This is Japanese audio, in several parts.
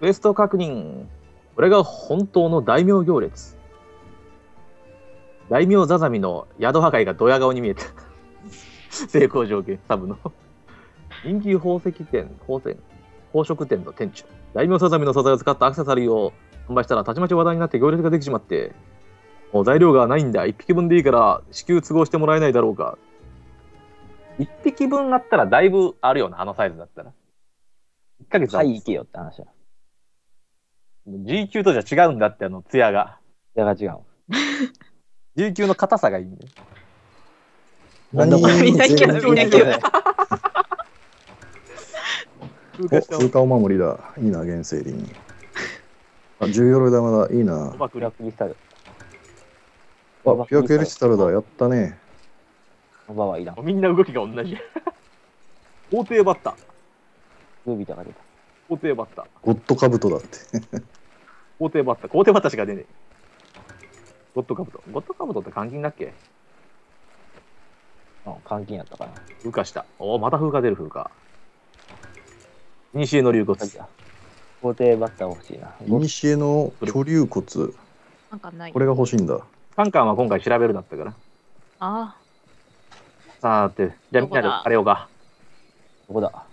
クエスト確認。これが本当の大名行列。大名ザザミの宿破壊がドヤ顔に見えた。成功条件、サブの。人気宝石店、宝石、宝飾店の店長。大名ザザミの素材を使ったアクセサリーを販売したらたちまち話題になって行列ができてしまって、もう材料がないんだ。一匹分でいいから支給都合してもらえないだろうか。一匹分あったらだいぶあるよな、あのサイズだったら。1ヶ月はい、行けよって話だ。G 級とじゃ違うんだって、あの、ツヤが。それが違う。G 級の硬さがいいんだよ。な行けよみんな行けよ風化したお、風化お守りだ。いいな、原生林。あ、重鎧玉だ。いいな。うまくクリスタル。あ、ピュアクリスタルだ。やったね。ノバはいらん。みんな動きが同じ。法廷バッター。ルビタが出た。法廷バッター。ゴッドカブトだって。法廷バッター。法廷バッターしか出ねえ。ゴッドカブト。ゴッドカブトって監禁だっけ？うん、監禁やったかな。風化した。おお、また風化出る風化。西への流骨。法廷バッター欲しいな。いにしえの巨竜骨。なんかないこ。れが欲しいんだ。カンカンは今回調べるだったから。あさーて、じゃあみんなであれをか。どこだ？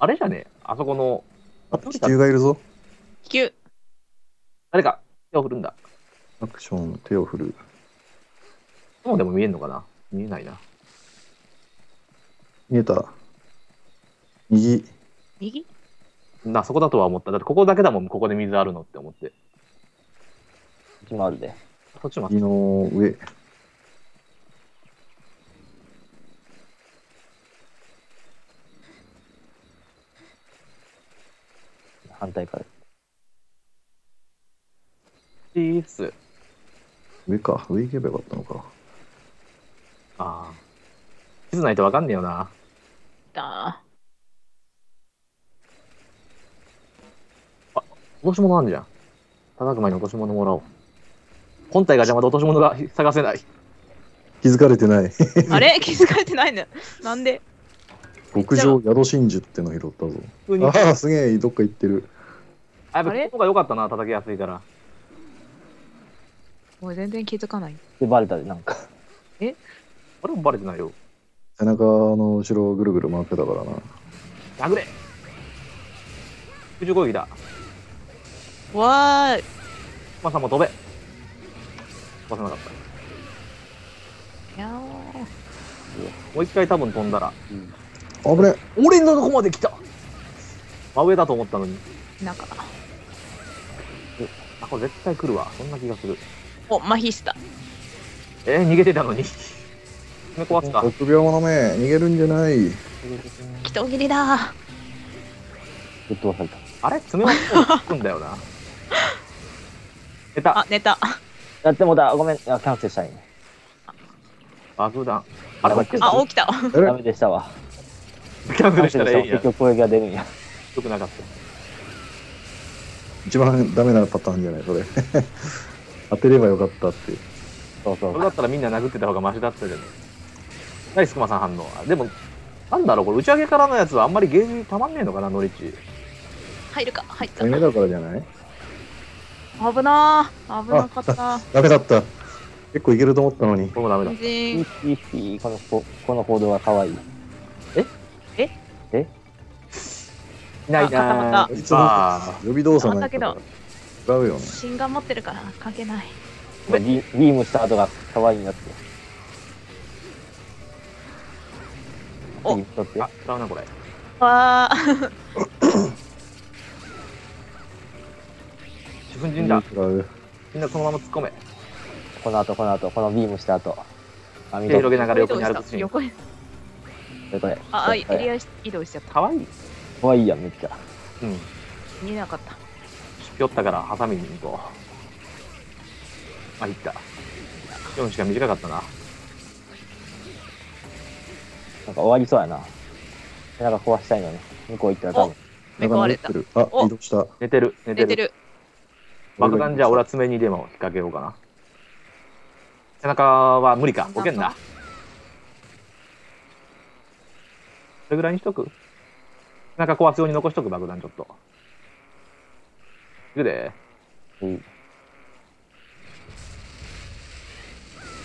あれじゃね？えあそこの、あ、気球がいるぞ。あ、気球。誰か手を振るんだ。アクション、手を振る。雲でも見えんのかな？見えないな。見えた。右。右？な、そこだとは思った。だってここだけだもん、ここで水あるのって思って。うちもあるで。そっちも右の上。反対から。チーズ。上か。上行けばよかったのか。ああ。地図ないとわかんねえよな。だ。落とし物あんじゃん。叩く前に落とし物もらおう。本体が邪魔で落とし物が探せない。気づかれてない。あれ？気づかれてないんだ。なんで？極上宿真珠っての拾ったぞ。ああ、すげえ、どっか行ってる。あ、やっぱここが良かったな、叩きやすいから。もう全然気づかない。で、バレたで、なんか。あれもバレてないよ。背中の後ろをぐるぐる回ってたからな。殴れ空中攻撃だ。わーい。まあさんも飛べ。飛ばせなかった。いやーもう一回多分飛んだら。うん。危ね俺のとこまで来た真上だと思ったのに。なんか、あ、これ絶対来るわ。そんな気がする。お、麻痺した。えー、逃げてたのに。猫壊すか。6秒もの目、逃げるんじゃない。人切りだ。ぶっ飛ばされた。あれ？爪はつくんだよな。出た。あ、寝た。やってもうた。ごめん。あ、キャンセルしたいね。爆弾。あれ、これあ、起きた。あダれメでしたわ。キャンセルしたたらいいや結局攻撃が出るんや。くなかった。一番ダメなパターンじゃない、それ。当てればよかったって。そうそう。それだったらみんな殴ってた方がマシだったじゃん。ナイスクマさん反応。あでも、なんだろう、これ打ち上げからのやつはあんまりゲージたまんねえのかな、ノリッチ。入るか。入ったダ。メだからじゃない？危なー。危なかった。ダメだった。結構いけると思ったのに。これもダメだ。全いい然。いいいいこのここの行動は可愛い。ないなああ予備動作ないかあら。違うよね。芯が持ってるから関係ない。ビビームした後が可愛いなって。おビーム取ってあ、違うな、これ。わー。主婦人だ。違う。みんなそのまま突っ込め。この後、この後、このビームした後。あ、見手広げながら横に歩くシーン。横に。これ。あ、エリア移動しちゃった。かわいい。可愛いやん、めっちゃ。うん。見えなかった。ぴょったから、ハサミにこう。あ、いった。4しか短かったな。なんか終わりそうやな。背中壊したいのに。向こう行ったら多分。目壊れたあ、お移動した。寝てる、寝てる。出てる。爆弾じゃあ俺は爪にでも引っ掛けようかな。背中は無理か。ボケんな。それぐらいにしとく？なんか壊すように残しとく爆弾ちょっと。いくで。うん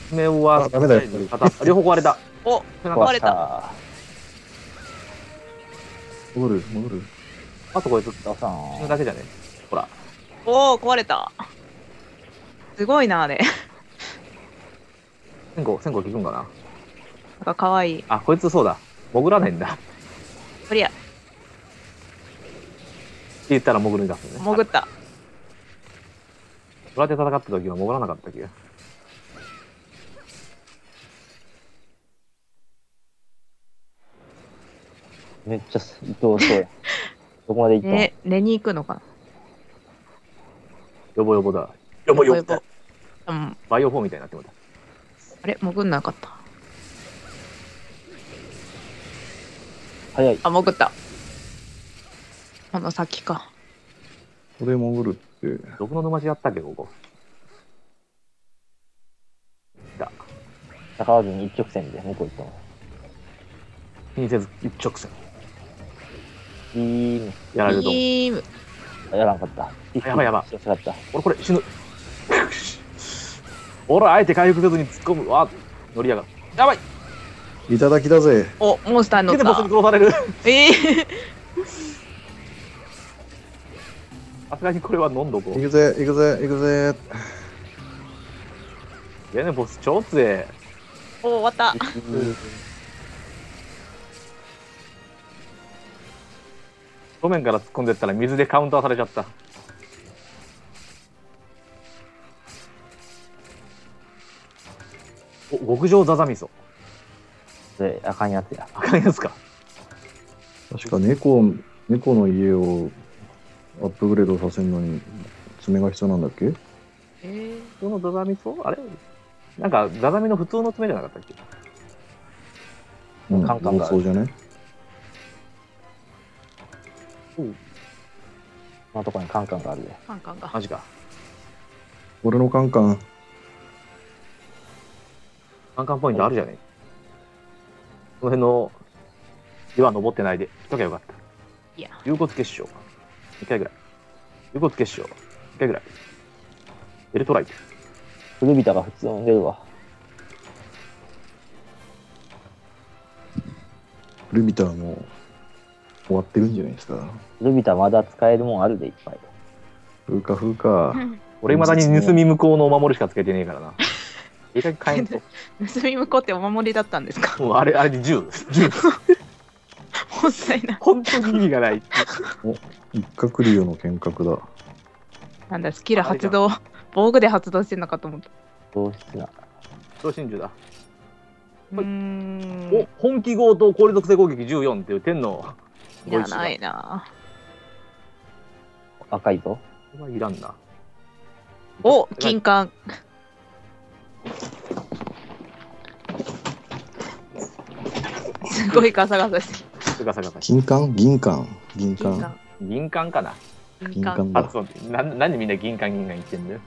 爪はあダメ両方壊れた。お背中壊れた。た。戻る、戻る。あとこいつどうさ死ぬん。だけじゃね？ほら。おお壊れた。すごいなあれ。線香、線香効くんかな？なんか可愛い。あ、こいつそうだ。潜らないんだ。とりあ言ったら潜り出すね。潜った。トラで戦った時は潜らなかったっけ？めっちゃ伊藤そうや。どこまで行った？の、ね、寝に行くのかな？ヨボヨボだ。ヨボヨボヨボうん。バイオ4みたいになってもた。あれ？潜んなかった？早い。あ、潜った。この先か。これ潜るって、どこの沼地やったっけ、ここ？だ。戦わずに一直線で向こう行ったの。気にせず一直線。いいね。やられると思う。ビーム。やらんかった。やばいやばいしかった。俺これ死ぬ。俺あえて回復せずに突っ込む。わ乗りやがる。やばいいただきだぜ。お、モンスターに乗っ来てボスにた。殺される。ええさすがにこれは飲んどこう。行くぜ、行くぜ、行くぜ。いやね、ボス超強え。お、終わった。正面から突っ込んでったら水でカウンターされちゃった。お極上ザザ味噌。で、あかんやつや。あかんやつか。確か猫、猫の家をアップグレードさせるのに爪が必要なんだっけ？え普通のザザ味噌あれ？なんかザザミの普通の爪じゃなかったっけ？うん、カンカンがそうじゃね？こんなとこにカンカンがあるで。ー、カンカンが。マジか。俺のカンカン。カンカンポイントあるじゃね？えその辺の岩登ってないで。しときゃよかった。いや。有骨結晶。一回ぐらい。有骨結晶。一回ぐらい。エルトライト。古びたが普通に出るわ。ルビターも終わってるんじゃないですか。古びたまだ使えるもんあるで、いっぱい。風か風か。俺未だに盗み向こうのお守りしかつけてねえからな。いい加減変えんと。盗み向こうってお守りだったんですか？もうあれ、あれで銃。銃。もったいない。本当に意味がない。一角竜の剣客だ。なんだ、スキル発動。防具で発動してんのかと思った。同質な。超真珠だ。うーん。お、本気強盗効率性攻撃14っていう天の。いらないな。赤いぞ。これはいらんな。お、金管。すごいガサガサしてガサガサ。金管銀管銀管管。銀管かな？銀管だあ、。そう。な、なんでみんな銀管銀管言ってんだよ。